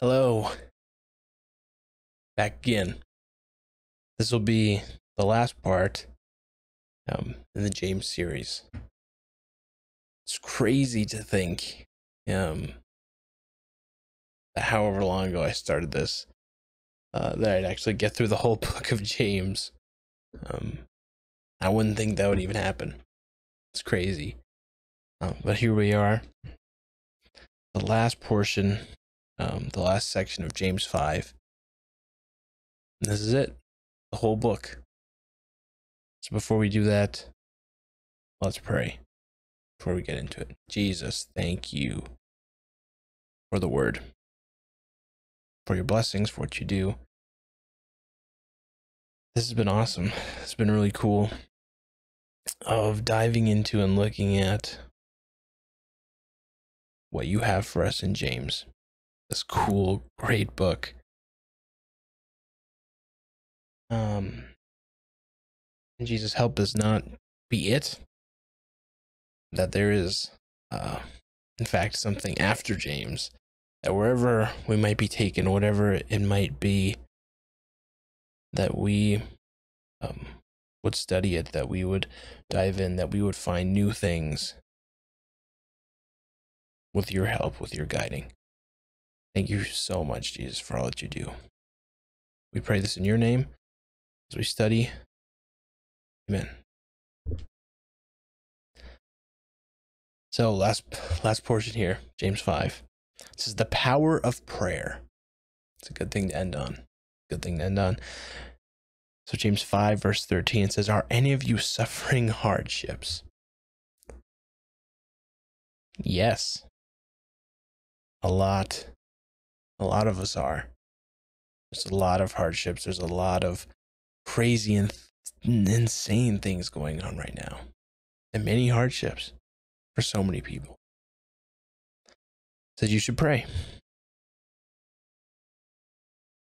Hello. Back again. This will be the last part um, in the James series. It's crazy to think um, that however long ago I started this, uh, that I'd actually get through the whole book of James. Um, I wouldn't think that would even happen. It's crazy. Um, but here we are. The last portion um, the last section of James 5. And this is it, the whole book. So before we do that, let's pray before we get into it. Jesus, thank you for the word, for your blessings, for what you do. This has been awesome. It's been really cool of diving into and looking at what you have for us in James this cool, great book. Um, Jesus, help us not be it. That there is, uh, in fact, something after James. That wherever we might be taken, whatever it might be, that we um, would study it, that we would dive in, that we would find new things with your help, with your guiding. Thank you so much, Jesus, for all that you do. We pray this in your name as we study. Amen. So last last portion here, James 5. This is the power of prayer. It's a good thing to end on. Good thing to end on. So James 5 verse 13 says, "Are any of you suffering hardships?" Yes. A lot a lot of us are. There's a lot of hardships. There's a lot of crazy and insane things going on right now, and many hardships for so many people. Said you should pray.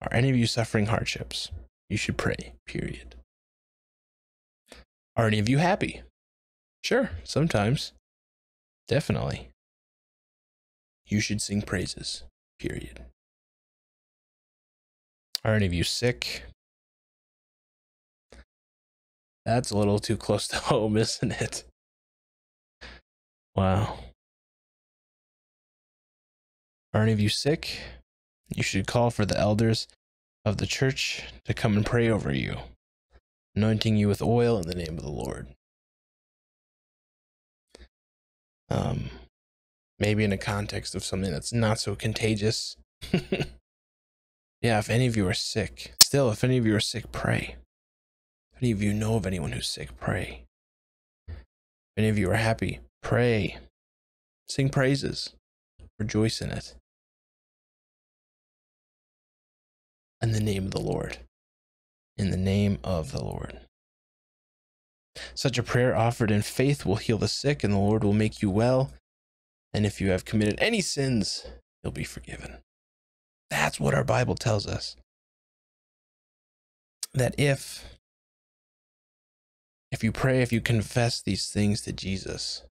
Are any of you suffering hardships? You should pray, period. Are any of you happy? Sure, sometimes. Definitely. You should sing praises, period. Are any of you sick? That's a little too close to home, isn't it? Wow. Are any of you sick? You should call for the elders of the church to come and pray over you, anointing you with oil in the name of the Lord. Um, maybe in a context of something that's not so contagious. Yeah, if any of you are sick, still, if any of you are sick, pray. If any of you know of anyone who's sick, pray. If any of you are happy, pray. Sing praises. Rejoice in it. In the name of the Lord. In the name of the Lord. Such a prayer offered in faith will heal the sick, and the Lord will make you well. And if you have committed any sins, you'll be forgiven. That's what our Bible tells us. That if if you pray, if you confess these things to Jesus,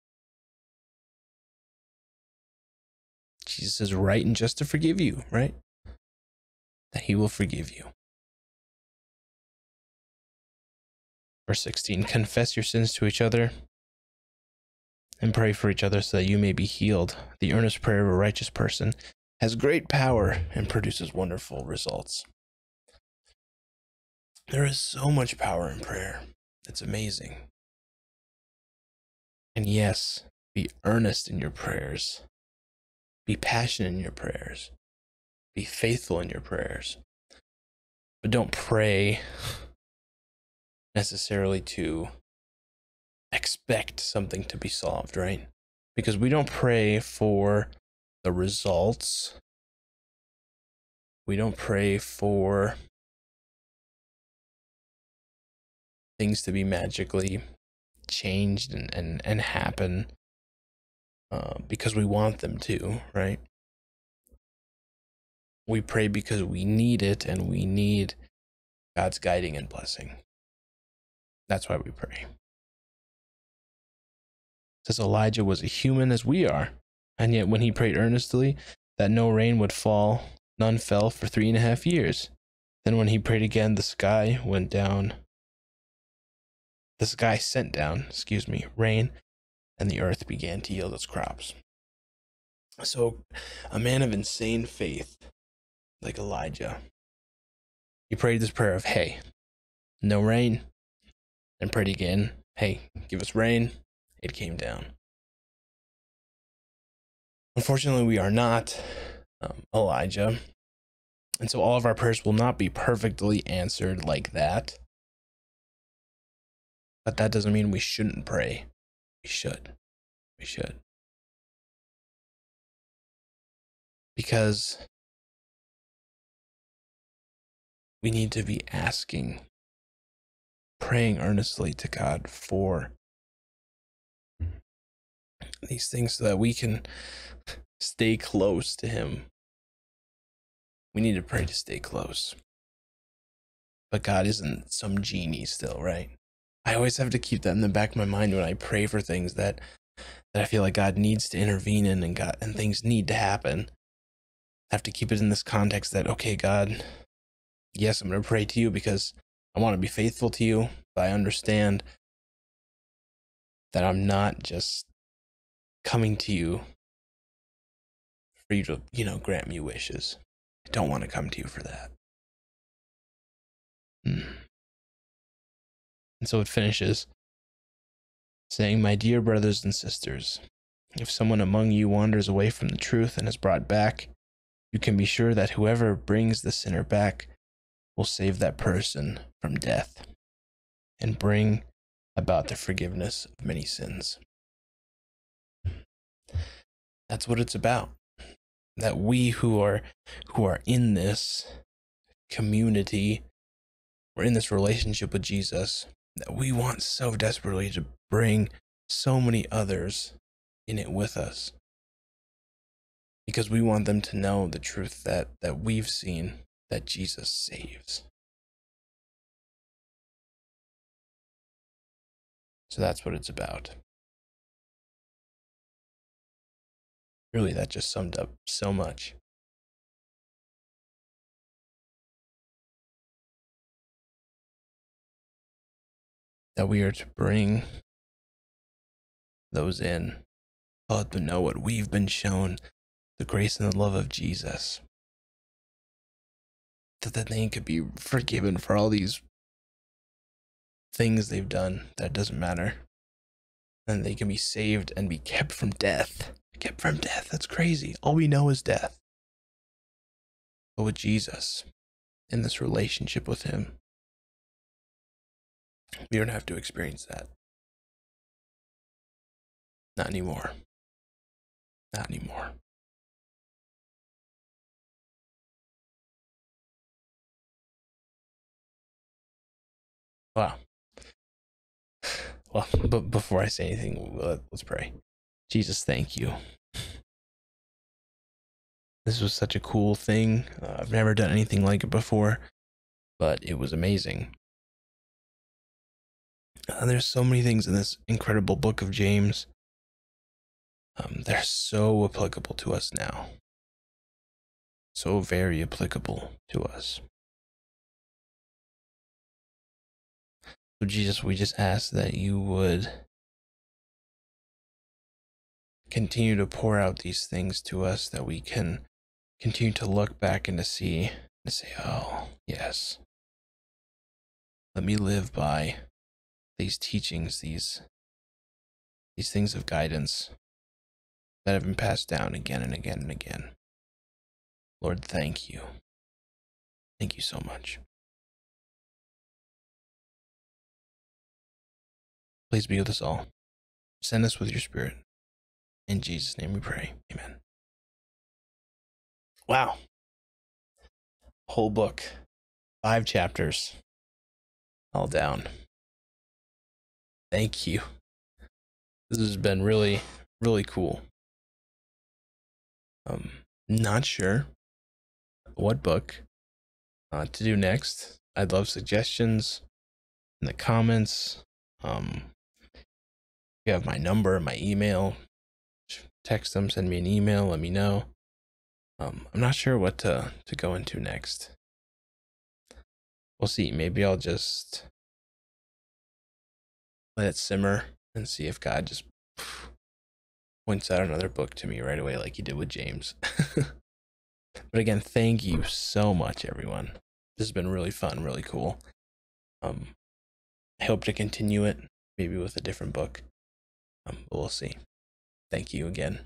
Jesus is right and just to forgive you, right? That he will forgive you. Verse 16 Confess your sins to each other and pray for each other so that you may be healed. The earnest prayer of a righteous person has great power and produces wonderful results. There is so much power in prayer. It's amazing. And yes, be earnest in your prayers. Be passionate in your prayers. Be faithful in your prayers. But don't pray necessarily to expect something to be solved, right? Because we don't pray for the results. We don't pray for things to be magically changed and, and, and happen uh, because we want them to, right? We pray because we need it and we need God's guiding and blessing. That's why we pray. It says Elijah was a human as we are. And yet, when he prayed earnestly that no rain would fall, none fell for three and a half years. Then, when he prayed again, the sky went down. The sky sent down, excuse me, rain, and the earth began to yield its crops. So, a man of insane faith, like Elijah, he prayed this prayer of, Hey, no rain, and prayed again, Hey, give us rain. It came down. Unfortunately, we are not um, Elijah. And so all of our prayers will not be perfectly answered like that. But that doesn't mean we shouldn't pray. We should. We should. Because we need to be asking, praying earnestly to God for these things so that we can stay close to Him. We need to pray to stay close. But God isn't some genie still, right? I always have to keep that in the back of my mind when I pray for things that that I feel like God needs to intervene in and God and things need to happen. I have to keep it in this context that okay, God, yes, I'm going to pray to you because I want to be faithful to you, but I understand that I'm not just coming to you for you to, you know, grant me wishes. I don't want to come to you for that. Hmm. And so it finishes saying, My dear brothers and sisters, if someone among you wanders away from the truth and is brought back, you can be sure that whoever brings the sinner back will save that person from death and bring about the forgiveness of many sins. That's what it's about. That we who are who are in this community, we're in this relationship with Jesus, that we want so desperately to bring so many others in it with us. Because we want them to know the truth that, that we've seen that Jesus saves. So that's what it's about. Really, that just summed up so much. That we are to bring those in, let them know what we've been shown the grace and the love of Jesus. That, that they could be forgiven for all these things they've done that doesn't matter. And they can be saved and be kept from death kept from death. That's crazy. All we know is death. But with Jesus, in this relationship with Him, we don't have to experience that. Not anymore. Not anymore. Wow. Well, but before I say anything, let's pray. Jesus, thank you. This was such a cool thing. Uh, I've never done anything like it before, but it was amazing. Uh, there's so many things in this incredible book of James. Um, they're so applicable to us now. So very applicable to us. So, Jesus, we just ask that you would continue to pour out these things to us that we can continue to look back and to see and say, oh, yes. Let me live by these teachings, these these things of guidance that have been passed down again and again and again. Lord, thank you. Thank you so much. Please be with us all. Send us with your spirit. In Jesus' name we pray. Amen. Wow. Whole book, five chapters, all down. Thank you. This has been really, really cool. Um, not sure what book uh, to do next. I'd love suggestions in the comments. Um, you have my number, my email text them, send me an email, let me know. Um, I'm not sure what to to go into next. We'll see. Maybe I'll just let it simmer and see if God just points out another book to me right away, like he did with James. but again, thank you so much, everyone. This has been really fun, really cool. Um, I hope to continue it, maybe with a different book. Um, but we'll see thank you again.